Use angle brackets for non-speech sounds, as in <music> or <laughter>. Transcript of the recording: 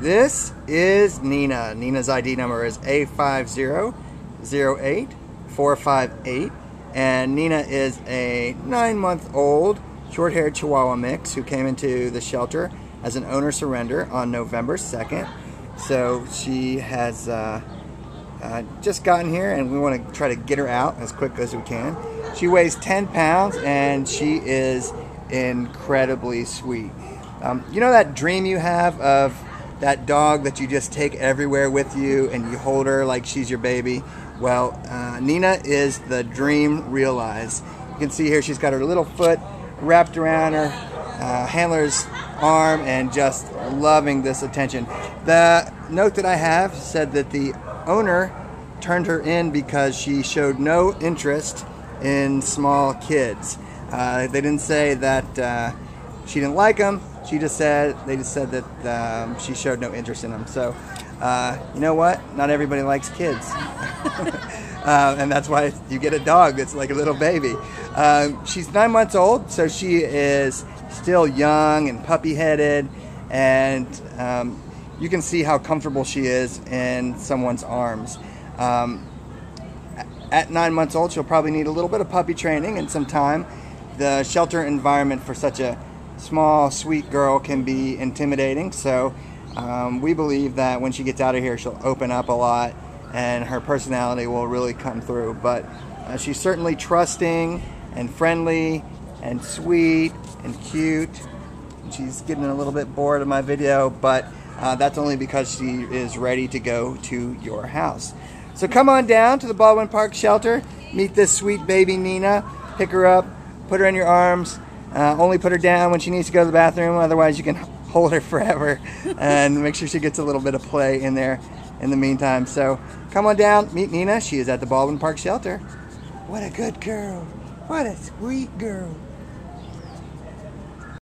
This is Nina. Nina's ID number is A5008-458. And Nina is a nine-month-old short-haired Chihuahua mix who came into the shelter as an owner surrender on November 2nd. So she has uh, uh, just gotten here and we want to try to get her out as quick as we can. She weighs 10 pounds and she is incredibly sweet. Um, you know that dream you have of that dog that you just take everywhere with you and you hold her like she's your baby? Well, uh, Nina is the dream realized. You can see here she's got her little foot wrapped around her uh, handler's arm and just loving this attention. The note that I have said that the owner turned her in because she showed no interest in small kids. Uh, they didn't say that uh, she didn't like them. She just said they just said that um, she showed no interest in them. So, uh, you know what? Not everybody likes kids, <laughs> uh, and that's why you get a dog that's like a little baby. Um, she's nine months old, so she is still young and puppy-headed, and um, you can see how comfortable she is in someone's arms. Um, at nine months old, she'll probably need a little bit of puppy training and some time. The shelter environment for such a small, sweet girl can be intimidating, so um, we believe that when she gets out of here, she'll open up a lot and her personality will really come through. But uh, she's certainly trusting and friendly and sweet and cute. She's getting a little bit bored of my video, but uh, that's only because she is ready to go to your house. So come on down to the Baldwin Park shelter, meet this sweet baby Nina, pick her up, put her in your arms, uh, only put her down when she needs to go to the bathroom, otherwise you can <laughs> hold her forever and make sure she gets a little bit of play in there in the meantime. So come on down, meet Nina. She is at the Baldwin Park shelter. What a good girl. What a sweet girl.